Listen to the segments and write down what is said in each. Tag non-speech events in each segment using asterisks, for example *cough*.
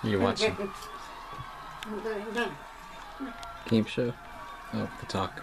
*laughs* you watching? Game show? Oh, the talk.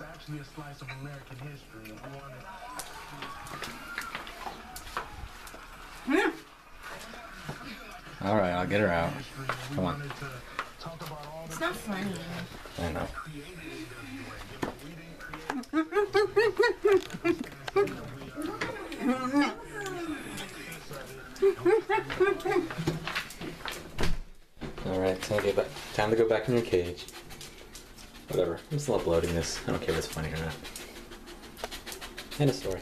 it's actually a slice of American history. If you wanna, All right, I'll get her out. history, and we Come on. wanted to talk about all the It's not funny. I know. All right, time to get back. Time to go back in your cage. Whatever. I'm still uploading this. I don't care if it's funny or not. End of story.